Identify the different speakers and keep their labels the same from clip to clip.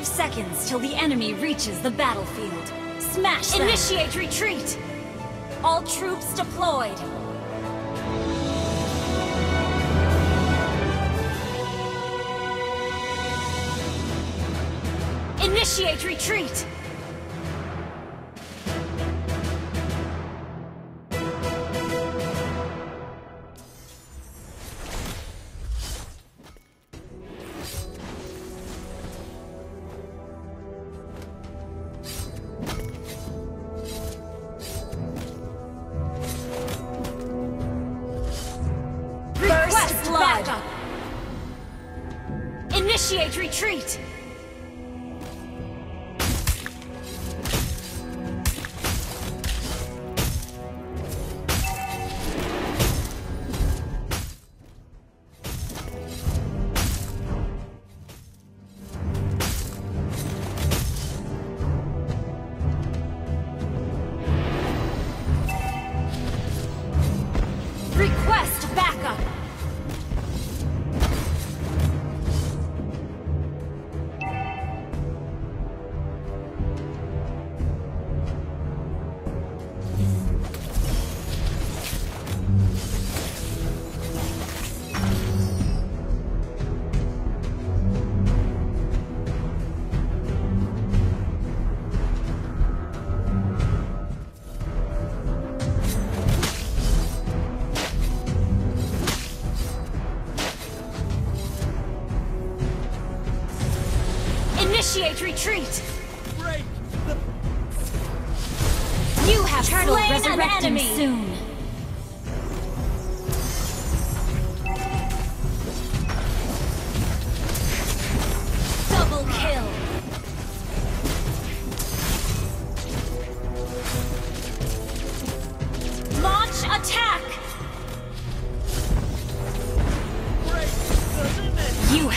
Speaker 1: Five seconds till the enemy reaches the battlefield. Smash them. Initiate retreat! All troops deployed. Initiate retreat! Retreat! Initiate retreat! Break the... You have Turtle slain an enemy! soon.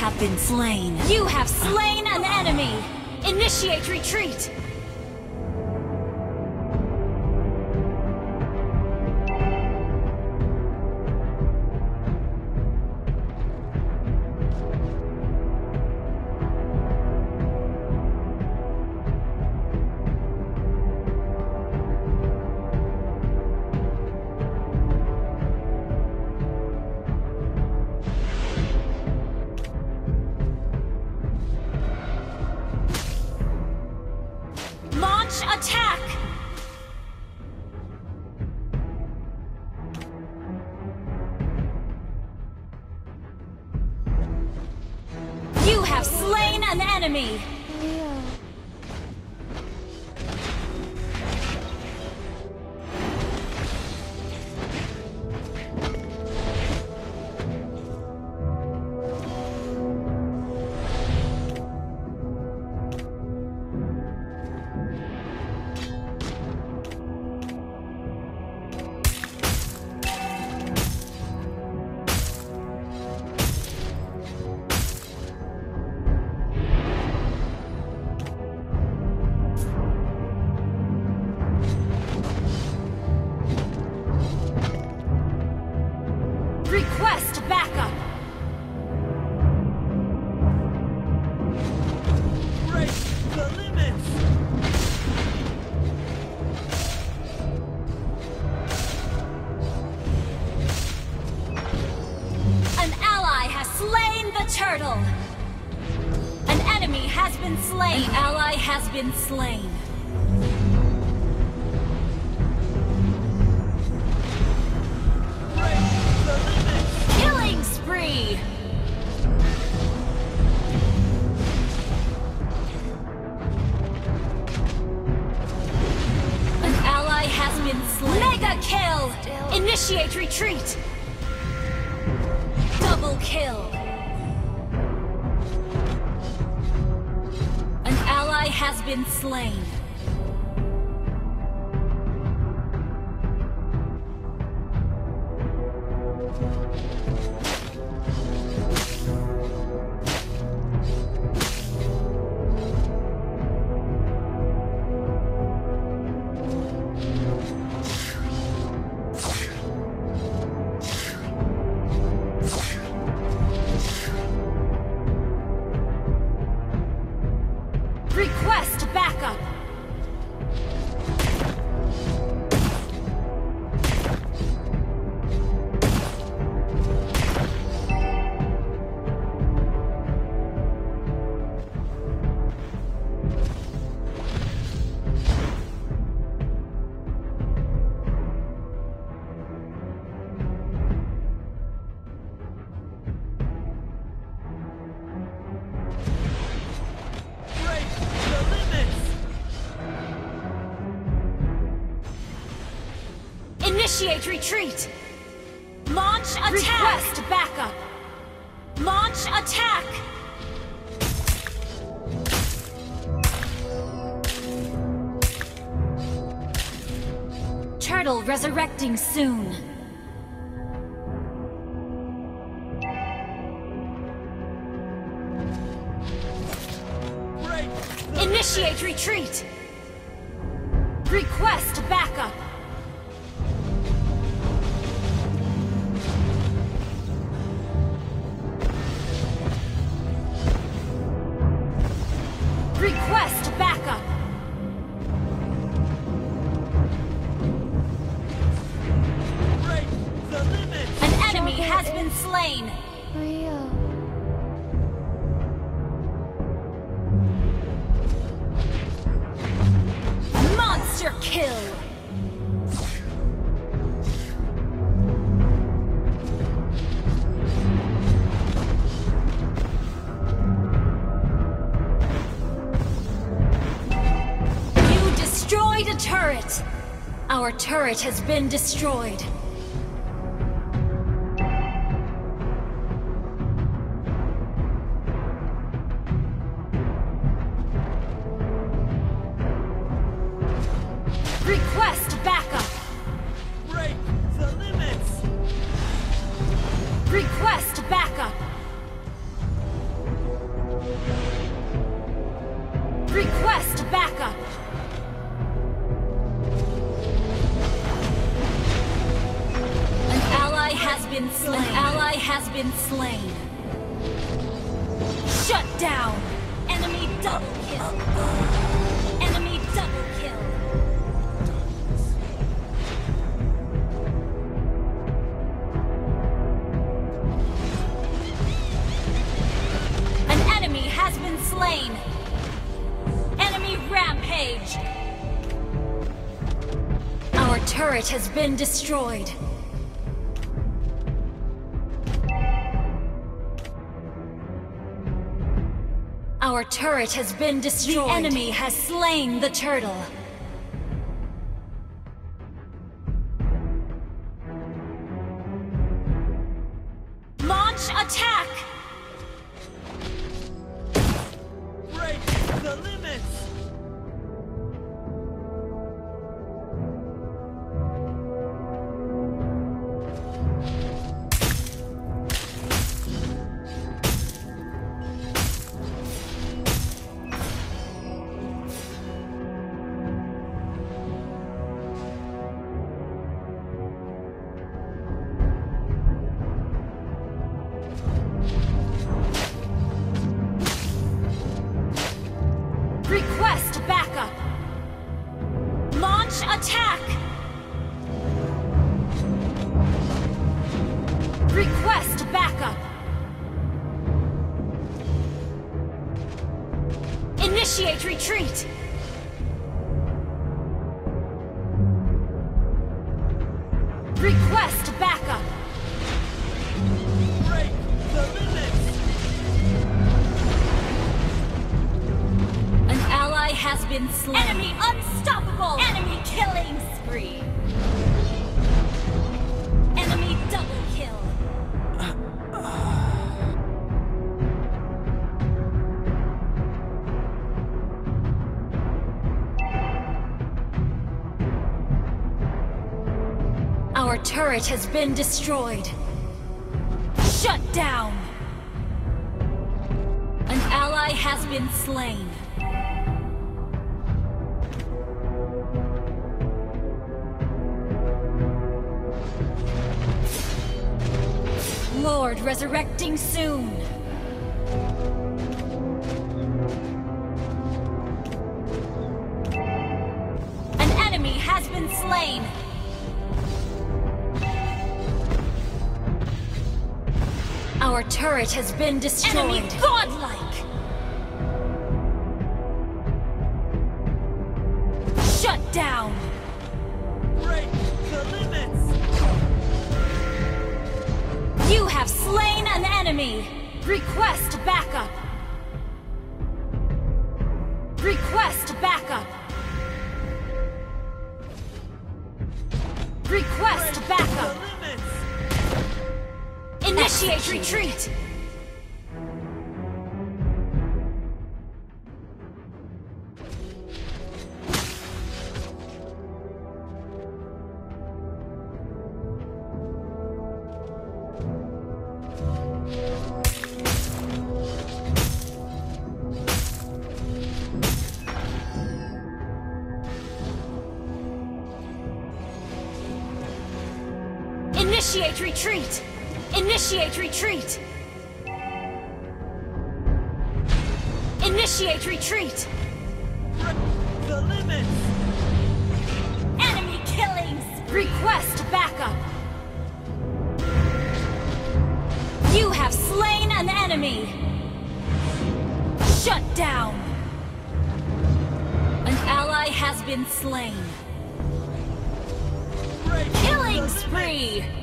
Speaker 1: Have been slain. You have slain an enemy! Initiate retreat! Attack! Turtle! An enemy has been slain! An ally has been slain! Killing spree! An ally has been slain! Mega kill! Initiate retreat! Double kill! Has been slain. Initiate retreat! Launch attack! Request backup! Launch attack! Turtle resurrecting soon. Initiate retreat! Request backup! Been slain!
Speaker 2: Rio.
Speaker 1: Monster kill! You destroyed a turret! Our turret has been destroyed. Request turret has been destroyed. Our turret has been destroyed. The enemy has slain the turtle. Attack! Request backup! Initiate retreat! Has been slain. Enemy unstoppable! Enemy killing spree! Enemy double kill! Our turret has been destroyed. Shut down! An ally has been slain. Lord resurrecting soon. An enemy has been slain. Our turret has been destroyed. Enemy godlike. Enemy! Request backup! Request backup! Request backup. Initiate retreat. Initiate retreat.
Speaker 3: The limits!
Speaker 1: Enemy killings! Request backup! You have slain an enemy! Shut down! An ally has been slain.
Speaker 3: Break
Speaker 1: Killing spree!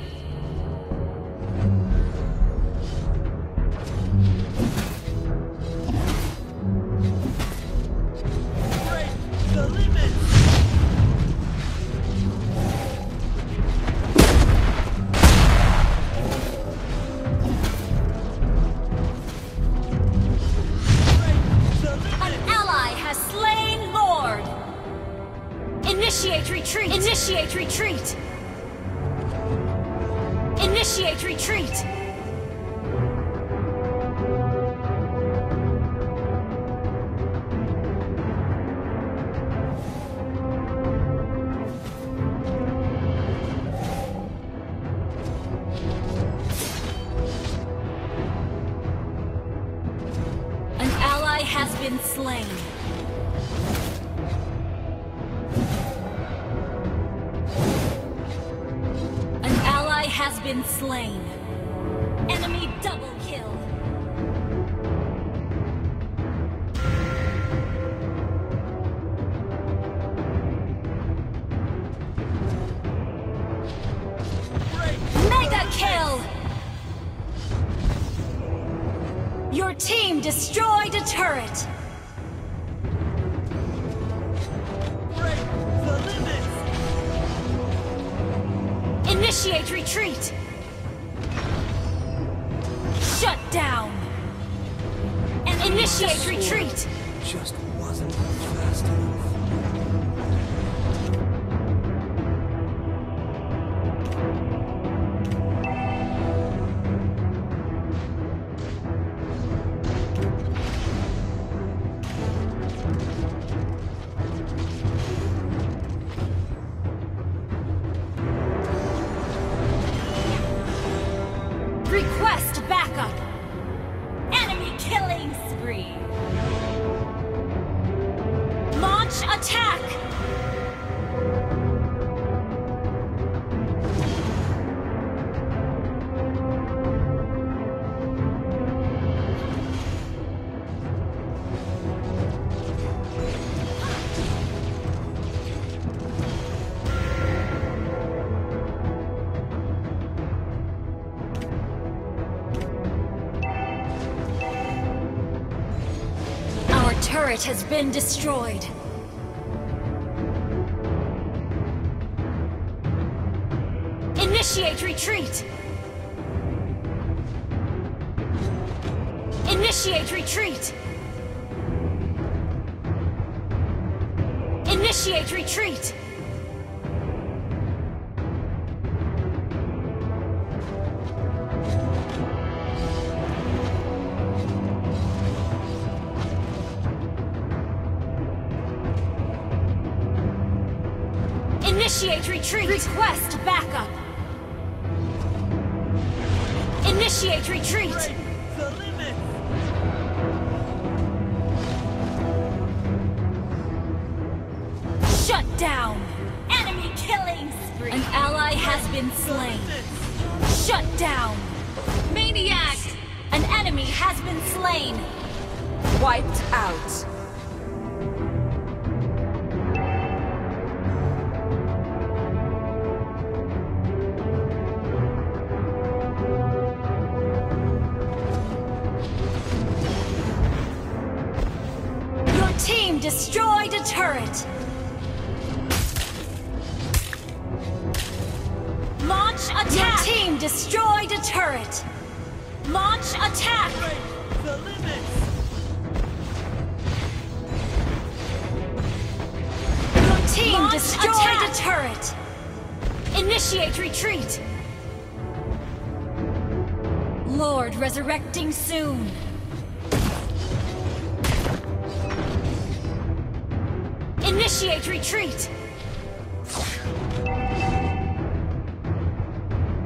Speaker 1: Initiate retreat! Initiate retreat! An ally has been slain. Been slain. Enemy Initiate retreat. Shut down. And initiate retreat.
Speaker 2: just
Speaker 1: turret has been destroyed. Initiate retreat! Initiate retreat! Initiate retreat! Retreat! Request backup! Initiate retreat!
Speaker 3: Break the limits!
Speaker 1: Shut down! Enemy killing spree! An ally has been slain. Shut down! Maniac! An enemy has been slain.
Speaker 4: Wiped out.
Speaker 1: Your team destroyed a turret. team destroyed a turret. Launch attack.
Speaker 3: The limits.
Speaker 1: Your team
Speaker 4: Launch
Speaker 1: destroyed
Speaker 4: attack.
Speaker 1: a turret. Initiate retreat. Lord resurrecting soon. Initiate retreat.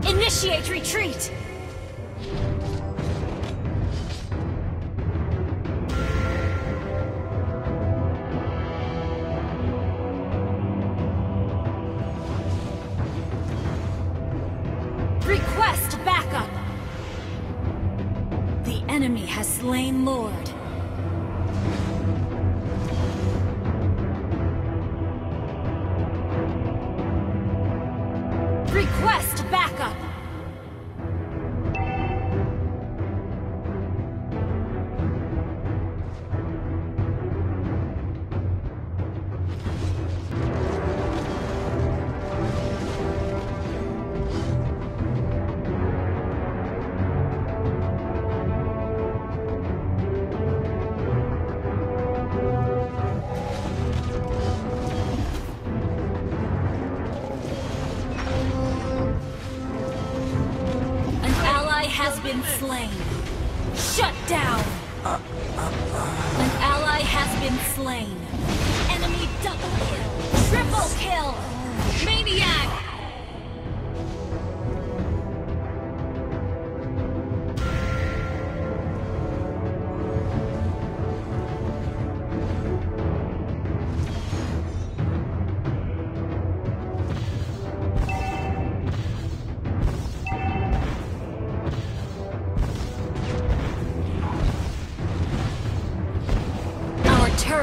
Speaker 1: Initiate retreat. Request backup. The enemy has slain Lord.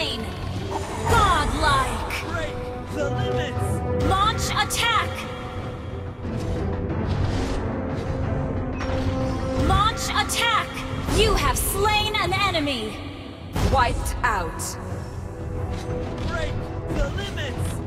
Speaker 1: Slain. Godlike.
Speaker 3: Break the limits.
Speaker 1: Launch attack. Launch attack. You have slain an enemy.
Speaker 4: Wiped out.
Speaker 3: Break the limits.